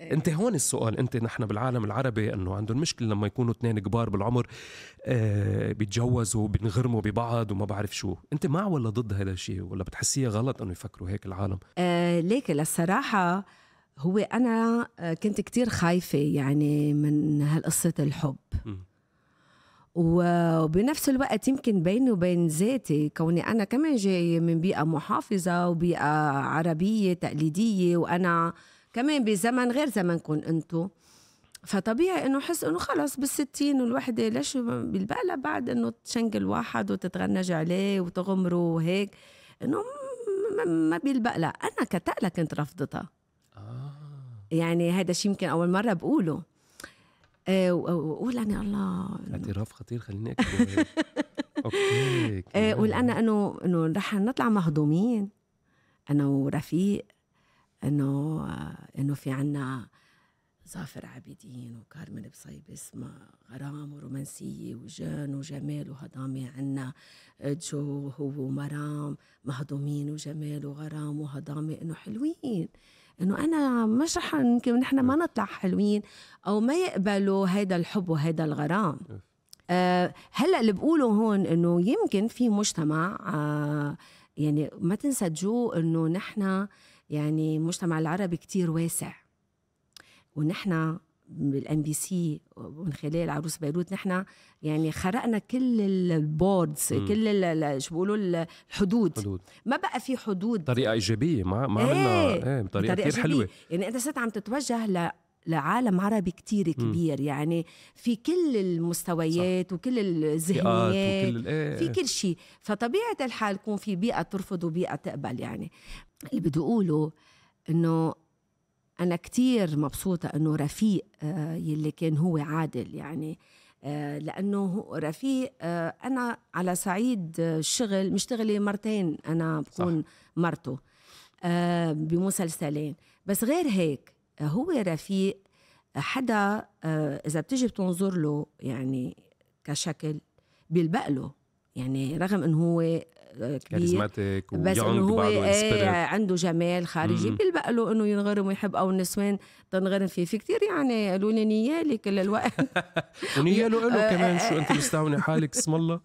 انت هون السؤال انت نحن بالعالم العربي انه عندهم مشكلة لما يكونوا اثنين كبار بالعمر آه بيتجوزوا بينغرموا ببعض وما بعرف شو. انت مع ولا ضد هذا الشيء؟ ولا بتحسيها غلط انه يفكروا هيك العالم؟ آه ليك للصراحة هو أنا آه، كنت كتير خايفة يعني من هالقصة الحب. م. وبنفس الوقت يمكن بيني وبين ذاتي كوني أنا كمان جاية من بيئة محافظة وبيئة عربية تقليدية وأنا كمان بزمن غير زمنكم أنتو. فطبيعي انه حس انه خلص بالستين والوحده ليش بالبقلة بعد انه تشنقل واحد وتتغنج عليه وتغمره وهيك. انه ما بيلبق لها أنا كتقلة كنت رفضتها. آه. يعني هذا الشيء يمكن أول مرة بقوله. آه، و- وقول أنا الله. اعتراف خطير خليني أكتبه هيك. أوكي آه،. قول أنا انه إنه رح نطلع مهضومين. أنا ورفيق. إنه إنه في عنا ظافر عابدين وكارمن بصيبس ما غرام ورومانسية وجان وجمال وهضامة عنا جو هو ومرام مهضومين وجمال وغرام وهضامة إنه حلوين. إنه أنا مش رح يمكن نحن ما نطلع حلوين أو ما يقبلوا هيدا الحب وهيدا الغرام. آه، هلأ اللي بقوله هون إنه يمكن في مجتمع آه، يعني ما تنسى جو إنه نحن يعني المجتمع العربي كتير واسع. ونحن بال MBC ومن خلال عروس بيروت نحن يعني خرقنا كل ال borders مم. كل شو بيقولوا الحدود. حدود. ما بقى في حدود. طريقه إيجابية ما ما عملنا إيه، إيه بطريقة بطريقة كثير. حلوة. يعني أنت صرت عم تتوجه ل لعالم عربي كتير كبير. يعني في كل المستويات وكل فئات الذهنيات وكل إيه في إيه. كل شيء. فطبيعة الحال يكون في بيئة ترفض وبيئة تقبل يعني. اللي بدي أقوله إنه أنا كتير مبسوطة إنه رفيق آه، يلي كان هو عادل يعني آه، لأنه رفيق آه، أنا على صعيد الشغل مشتغلة مرتين أنا بكون مرته بمسلسلين. بس غير هيك هو رفيق حدا إذا بتجي بتنظر له يعني كشكل بيلبق له يعني رغم إنه هو كبير. بس إنه هو إيه عنده جمال خارجي. بيلبق له إنه ينغرم ويحب أو النسوان تنغرم فيه. في كتير يعني قالوا لي نيالي كل الوقت. ونياله له كمان شو أنت مستعوني حالك؟ اسم الله.